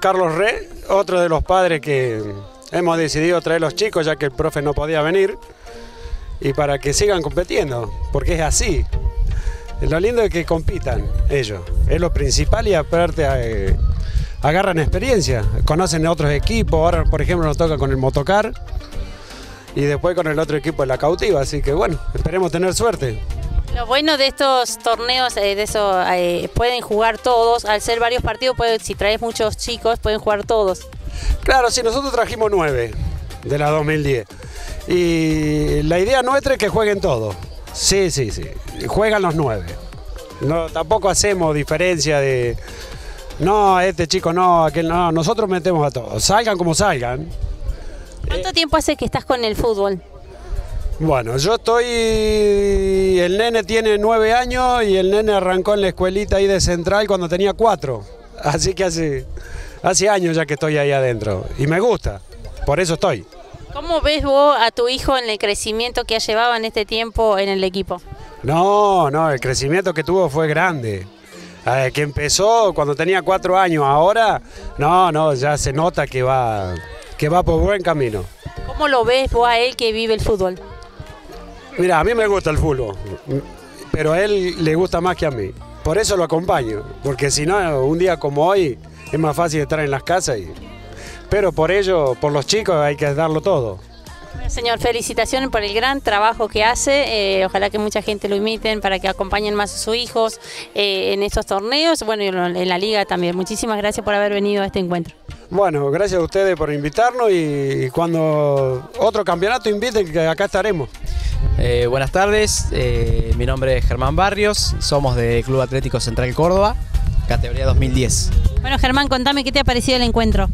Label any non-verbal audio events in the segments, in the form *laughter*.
Carlos Re, otro de los padres que hemos decidido traer los chicos ya que el profe no podía venir y para que sigan compitiendo, porque es así. Lo lindo es que compitan ellos, es lo principal y aparte eh, agarran experiencia, conocen otros equipos, ahora por ejemplo nos toca con el motocar y después con el otro equipo de la cautiva, así que bueno, esperemos tener suerte. Lo bueno de estos torneos, eh, de eso, eh, pueden jugar todos, al ser varios partidos, si traes muchos chicos, pueden jugar todos. Claro, sí, nosotros trajimos nueve de la 2010. Y la idea nuestra es que jueguen todos. Sí, sí, sí. Juegan los nueve. No, tampoco hacemos diferencia de. No, este chico no, aquel no. Nosotros metemos a todos. Salgan como salgan. ¿Cuánto tiempo hace que estás con el fútbol? Bueno, yo estoy, el nene tiene nueve años y el nene arrancó en la escuelita ahí de Central cuando tenía cuatro. Así que hace, hace años ya que estoy ahí adentro y me gusta, por eso estoy. ¿Cómo ves vos a tu hijo en el crecimiento que ha llevado en este tiempo en el equipo? No, no, el crecimiento que tuvo fue grande. Eh, que empezó cuando tenía cuatro años, ahora no, no, ya se nota que va, que va por buen camino. ¿Cómo lo ves vos a él que vive el fútbol? Mira, a mí me gusta el fútbol, pero a él le gusta más que a mí. Por eso lo acompaño, porque si no, un día como hoy es más fácil estar en las casas. Y... Pero por ello, por los chicos hay que darlo todo. señor, felicitaciones por el gran trabajo que hace. Eh, ojalá que mucha gente lo imiten para que acompañen más a sus hijos eh, en estos torneos, bueno, y en la liga también. Muchísimas gracias por haber venido a este encuentro. Bueno, gracias a ustedes por invitarnos y cuando otro campeonato inviten, que acá estaremos. Eh, buenas tardes, eh, mi nombre es Germán Barrios, somos de Club Atlético Central Córdoba, categoría 2010. Bueno Germán, contame qué te ha parecido el encuentro.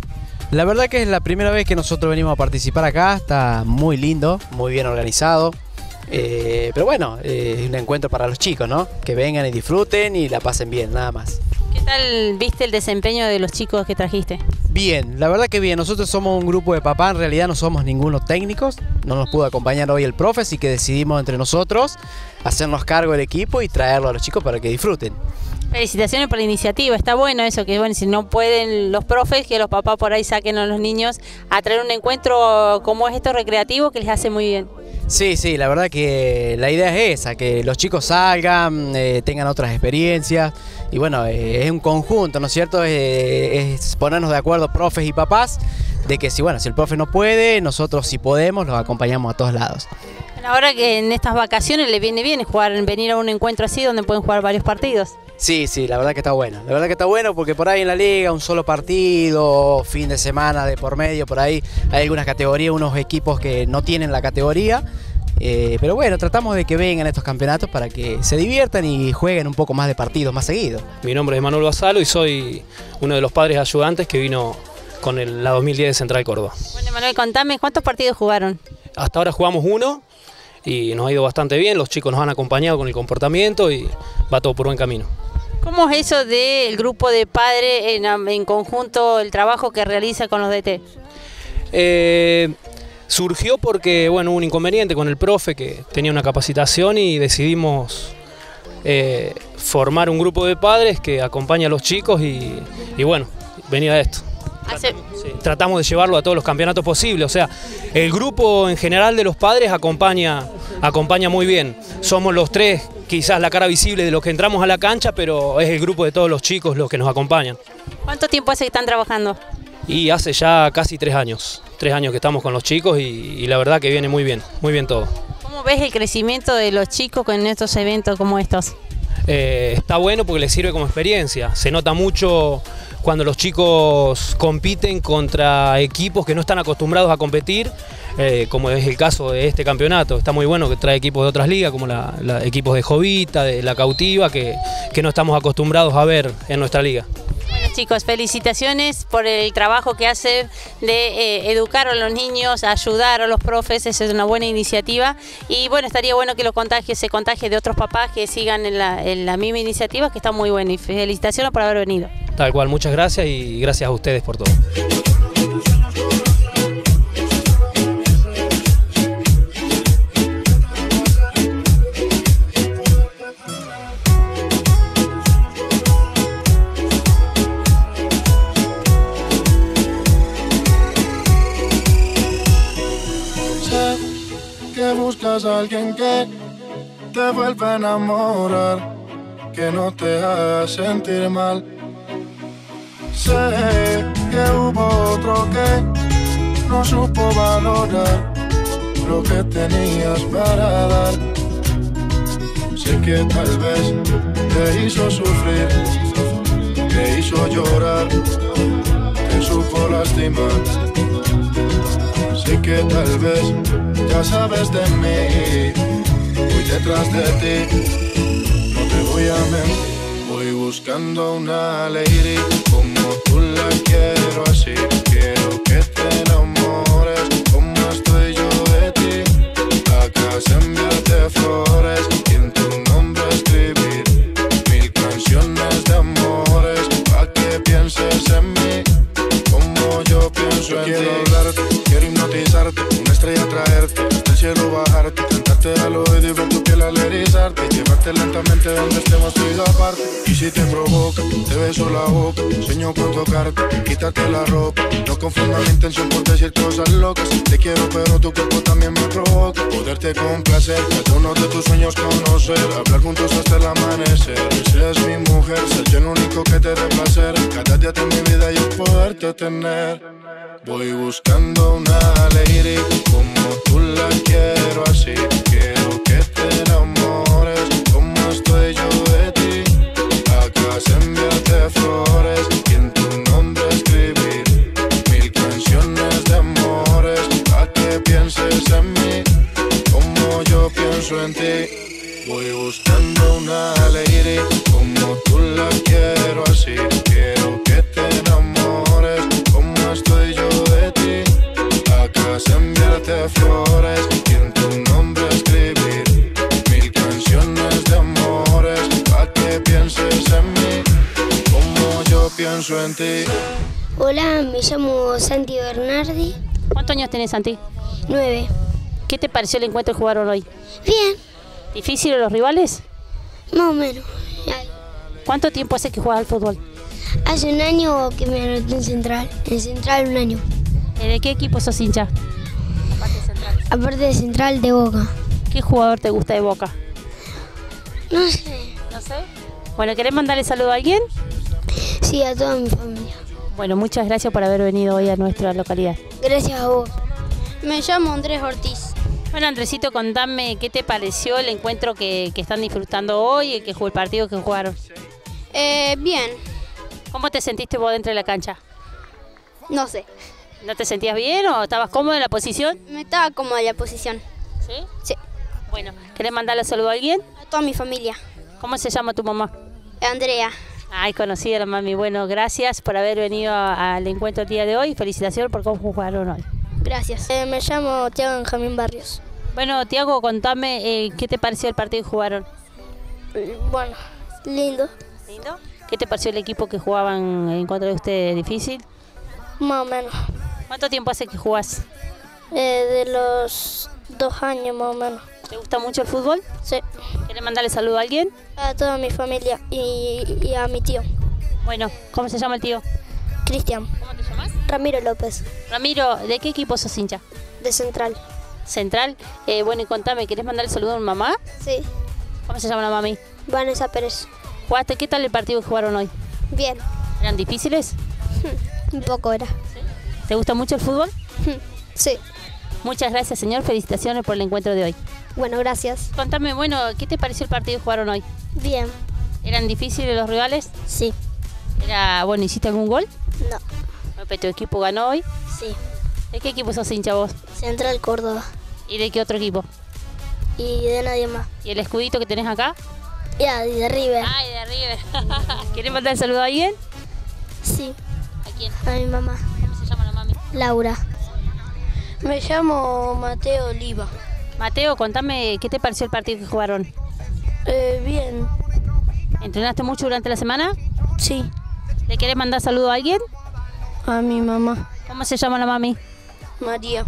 La verdad que es la primera vez que nosotros venimos a participar acá, está muy lindo, muy bien organizado. Eh, pero bueno, es un encuentro para los chicos, ¿no? Que vengan y disfruten y la pasen bien, nada más. ¿Qué tal viste el desempeño de los chicos que trajiste? Bien, la verdad que bien. Nosotros somos un grupo de papás, en realidad no somos ninguno técnicos. No nos pudo acompañar hoy el profe, así que decidimos entre nosotros hacernos cargo del equipo y traerlo a los chicos para que disfruten. Felicitaciones por la iniciativa, está bueno eso, que bueno, si no pueden los profes, que los papás por ahí saquen a los niños a traer un encuentro como es esto recreativo que les hace muy bien. Sí, sí, la verdad que la idea es esa, que los chicos salgan, eh, tengan otras experiencias y bueno, eh, es un conjunto, ¿no es cierto? Eh, es ponernos de acuerdo profes y papás de que si, bueno, si el profe no puede, nosotros si podemos los acompañamos a todos lados. Ahora que en estas vacaciones le viene bien jugar, venir a un encuentro así donde pueden jugar varios partidos. Sí, sí, la verdad que está bueno. La verdad que está bueno porque por ahí en la liga un solo partido, fin de semana de por medio, por ahí hay algunas categorías, unos equipos que no tienen la categoría Eh, pero bueno, tratamos de que vengan estos campeonatos para que se diviertan y jueguen un poco más de partidos más seguido. Mi nombre es Manuel Basalo y soy uno de los padres ayudantes que vino con el, la 2010 de Central Córdoba. Bueno, Manuel, contame, ¿cuántos partidos jugaron? Hasta ahora jugamos uno y nos ha ido bastante bien, los chicos nos han acompañado con el comportamiento y va todo por buen camino. ¿Cómo es eso del grupo de padres en, en, conjunto, el trabajo que realiza con los DT? Eh, surgió porque bueno, hubo un inconveniente con el profe que tenía una capacitación y decidimos eh, formar un grupo de padres que acompaña a los chicos y, y bueno, venía de esto. Sí, tratamos de llevarlo a todos los campeonatos posibles, o sea, el grupo en general de los padres acompaña, acompaña muy bien. Somos los tres, quizás la cara visible de los que entramos a la cancha, pero es el grupo de todos los chicos los que nos acompañan. ¿Cuánto tiempo hace que están trabajando? Y hace ya casi tres años, tres años que estamos con los chicos y, y la verdad que viene muy bien, muy bien todo. ¿Cómo ves el crecimiento de los chicos con estos eventos como estos? Eh, está bueno porque les sirve como experiencia. Se nota mucho cuando los chicos compiten contra equipos que no están acostumbrados a competir, eh, como es el caso de este campeonato. Está muy bueno que trae equipos de otras ligas, como la, equipos de Jovita, de la Cautiva, que no estamos acostumbrados a ver en nuestra liga. Chicos, felicitaciones por el trabajo que hacen de eh, educar a los niños, ayudar a los profes, esa es una buena iniciativa y bueno, estaría bueno que lo contagie, se contagie de otros papás que sigan en la, en la misma iniciativa que está muy buena y felicitaciones por haber venido. Tal cual, muchas gracias y gracias a ustedes por todo. Alguien que te vuelva a enamorar, que no te haga sentir mal. Sé que hubo otro que no supo valorar lo que tenías para dar. Sé que tal vez te hizo sufrir, te hizo llorar, te supo lastimar. Sé que tal vez ya sabes de mí, voy detrás de ti, no te voy a mentir. Voy buscando una lady como tú la quiero así. Quiero que te enamores como estoy yo de ti. A casa enviarte flores y en tu nombre escribir yo quiero hablarte, quiero hipnotizarte, una estrella traerte, hasta el cielo bajarte, cantarte al oído y ver tu piel al erizarte, llevarte lentamente donde estemos tú y aparte. Y si te provoca, te beso la boca, sueño con tocarte, quitarte la ropa. No confunda mi intención por decir cosas locas. Te quiero, pero tu cuerpo también me provoca. Poderte complacer, cada uno de tus sueños conocer, hablar juntos hasta el amanecer. Seas mi mujer, ser el único que te dé placer. Cada día de mi vida yo poderte tener. Voy buscando una lady como tú la quiero así. Quiero que te enamores pienso en ti. Hola, me llamo Santi Bernardi, ¿Cuántos años tenés, Santi? 9. ¿Qué te pareció el encuentro que jugaron hoy? Bien, ¿Difícil los rivales? más o menos. Ay, ¿Cuánto tiempo hace que juegas al fútbol? Hace un año que me anoté en Central. En Central un año. ¿De qué equipo sos hincha? Aparte de Central de Boca. ¿Qué jugador te gusta de Boca? No sé. No sé. Bueno, ¿querés mandarle saludo a alguien? Sí, a toda mi familia. Bueno, muchas gracias por haber venido hoy a nuestra localidad. Gracias a vos. Me llamo Andrés Ortiz. Bueno, Andresito, contame qué te pareció el encuentro que, que están disfrutando hoy, el que jugó el partido que jugaron. Eh, bien, ¿Cómo te sentiste vos dentro de la cancha? no sé. ¿No te sentías bien o estabas cómodo en la posición? Me estaba cómoda la posición. Sí. Sí. Bueno, ¿querés mandarle saludo a alguien? A toda mi familia. ¿Cómo se llama tu mamá? Andrea. Ay, conocida la mami. Bueno, gracias por haber venido al encuentro el día de hoy. Felicitaciones por cómo jugaron hoy. Gracias. Eh, me llamo Tiago Benjamín Barrios. Bueno, Tiago, contame eh, qué te pareció el partido que jugaron. Bueno, lindo. ¿Lindo? ¿Qué te pareció el equipo que jugaban en contra de ustedes? ¿Difícil? Más o menos. ¿Cuánto tiempo hace que jugás? Eh, de los dos años más o menos. ¿Te gusta mucho el fútbol? Sí. ¿Querés mandarle saludo a alguien? A toda mi familia y, y a mi tío. Bueno, ¿cómo se llama el tío? Cristian. ¿Cómo te llamas? Ramiro López. Ramiro, ¿de qué equipo sos hincha? De Central. Central. Eh, bueno, y contame, ¿querés mandarle saludo a mi mamá? Sí. ¿Cómo se llama la mami? Vanessa Pérez. ¿Jugaste? ¿Qué tal el partido que jugaron hoy? Bien. ¿Eran difíciles? *laughs* Un poco era. ¿Te gusta mucho el fútbol? *laughs* Sí. Muchas gracias, señor. Felicitaciones por el encuentro de hoy. Bueno, gracias. Contame, bueno, ¿qué te pareció el partido que jugaron hoy? Bien. ¿Eran difíciles los rivales? Sí. Era, bueno, ¿hiciste algún gol? No. Pero ¿Tu equipo ganó hoy? Sí. ¿De qué equipo sos hincha vos? Central Córdoba. ¿Y de qué otro equipo? Y de nadie más. ¿Y el escudito que tenés acá? Ya, de River. Ay, de River. *laughs* ¿Querés mandar el saludo a alguien? Sí. ¿A quién? A mi mamá. ¿Cómo se llama la mami? Laura. Me llamo Mateo Oliva. Mateo, contame qué te pareció el partido que jugaron. Eh, bien. ¿Entrenaste mucho durante la semana? Sí. ¿Le querés mandar saludo a alguien? A mi mamá. ¿Cómo se llama la mami? María.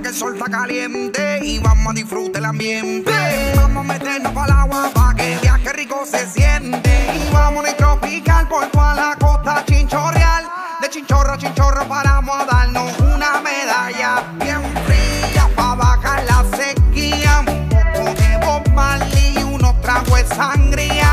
Que el sol está caliente y vamos a disfrutar el ambiente. Vamos a meternos para el agua para que el viaje rico se siente. Y vamos a tropical por toda la costa chinchorreal. De chinchorro a chinchorro paramos a darnos una medalla bien fría para bajar la sequía. Un poco de y unos tragos de sangría.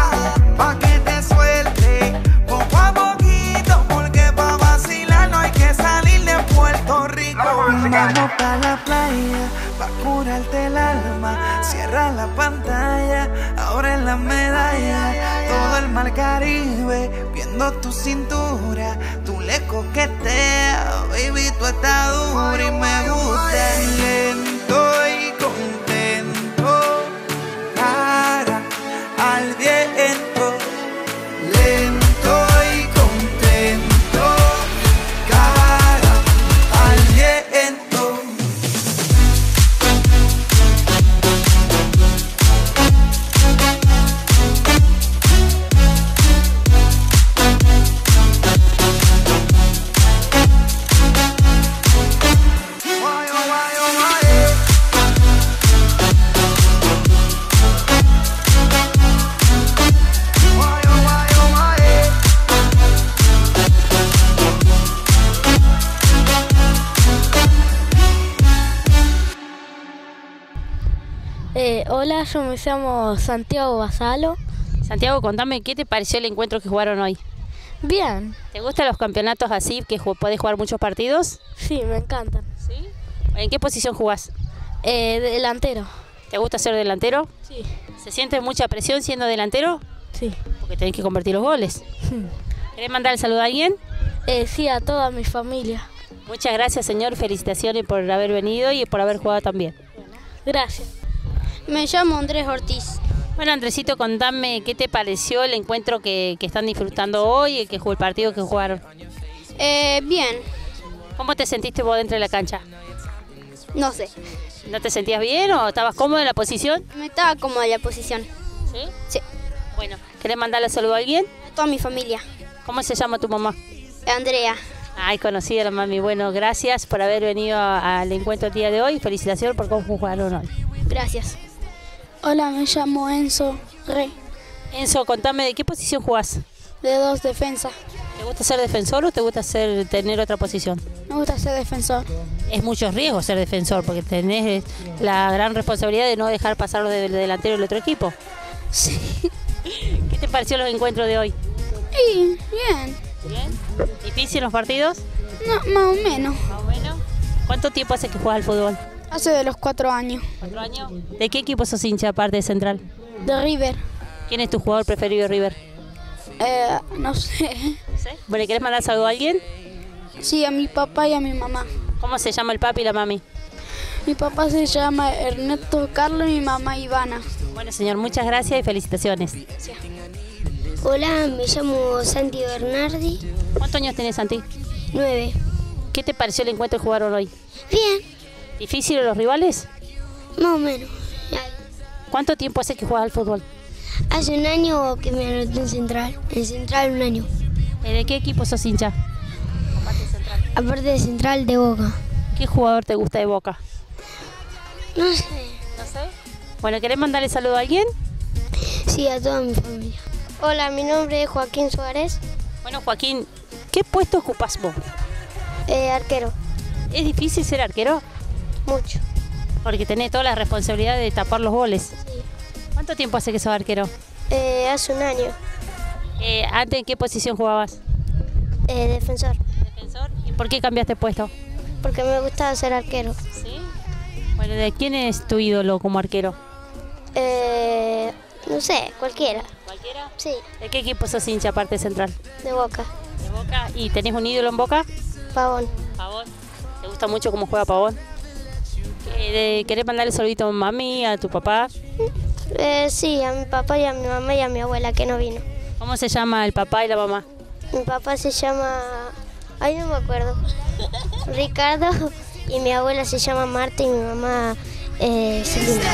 Vamos pa' la playa, pa' curarte el alma. Cierra la pantalla, ahora en la medalla. Todo el mar Caribe, viendo tu cintura. Tú le coqueteas, baby, tú estás dura y me gusta. Lento yo me llamo Santiago Basalo. Santiago, contame qué te pareció el encuentro que jugaron hoy. Bien. ¿Te gustan los campeonatos así, que podés jugar muchos partidos? Sí, me encantan. Sí. ¿En qué posición jugás? Eh, delantero. ¿Te gusta ser delantero? Sí. ¿Se siente mucha presión siendo delantero? Sí. Porque tenés que convertir los goles. ¿Querés mandar el saludo a alguien? Eh, sí, a toda mi familia. Muchas gracias, señor. Felicitaciones por haber venido y por haber jugado también. Gracias. Me llamo Andrés Ortiz. Bueno, Andresito, contame qué te pareció el encuentro que, que están disfrutando hoy y que jugó el partido que jugaron. Eh, bien, ¿Cómo te sentiste vos dentro de la cancha? no sé. ¿No te sentías bien o estabas cómodo en la posición? Me estaba cómoda la posición. Sí. Sí. Bueno, ¿querés mandarle saludo a alguien? A toda mi familia. ¿Cómo se llama tu mamá? Andrea. Ay, conocida la mami. Bueno, gracias por haber venido al encuentro el día de hoy. Felicitaciones por cómo jugaron hoy. Gracias. Hola, me llamo Enzo Re, Enzo, contame, ¿de qué posición jugás? de dos defensa. ¿Te gusta ser defensor o te gusta ser, tener otra posición? Me gusta ser defensor. Es mucho riesgo ser defensor porque tenés la gran responsabilidad de no dejar pasar los del delantero del otro equipo. Sí. *laughs* ¿Qué te pareció los encuentros de hoy? Y bien. ¿Bien? ¿Difícil los partidos? No, más o menos. Más o menos. ¿Cuánto tiempo hace que juegas al fútbol? Hace de los cuatro años. ¿Cuatro años? ¿De qué equipo sos hincha aparte de Central? De River. ¿Quién es tu jugador preferido de River? Eh, no sé. Bueno, ¿querés mandar saludo a alguien? Sí, a mi papá y a mi mamá. ¿Cómo se llama el papi y la mami? Mi papá se llama Ernesto Carlos y mi mamá Ivana. Bueno, señor, muchas gracias y felicitaciones. Hola, me llamo Santi Bernardi, ¿Cuántos años tenés, Santi? 9. ¿Qué te pareció el encuentro que jugaron hoy? Bien, ¿Difícil los rivales? más o menos. ¿Cuánto tiempo hace que juegas al fútbol? Hace un año que me anoté en Central. En Central un año. ¿De qué equipo sos hincha? Aparte de Central de Boca. ¿Qué jugador te gusta de Boca? No sé. No sé. Bueno, ¿querés mandarle saludo a alguien? Sí, a toda mi familia. Hola, mi nombre es Joaquín Suárez, Bueno, Joaquín, ¿qué puesto ocupas vos? eh, arquero. ¿Es difícil ser arquero? Mucho. Porque tenés toda la responsabilidad de tapar los goles. ¿Cuánto tiempo hace que sos arquero? Eh, hace un año, Eh, ¿Antes en qué posición jugabas? eh, defensor, Defensor. ¿Y por qué cambiaste puesto? porque me gustaba ser arquero. Sí. Bueno, ¿de quién es tu ídolo como arquero? Eh, no sé, cualquiera. ¿Cualquiera? Sí, ¿De qué equipo sos hincha aparte de Central? de boca. ¿De Boca? ¿Y tenés un ídolo en Boca? Pavón. Pavón. ¿Te gusta mucho cómo juega Pavón? Eh, ¿Querés mandarle saludito a mami, a tu papá? Eh, sí, a mi papá y a mi mamá y a mi abuela que no vino. ¿Cómo se llama el papá y la mamá? Mi papá se llama... Ay, no me acuerdo. Ricardo y mi abuela se llama Marta y mi mamá eh, Celina.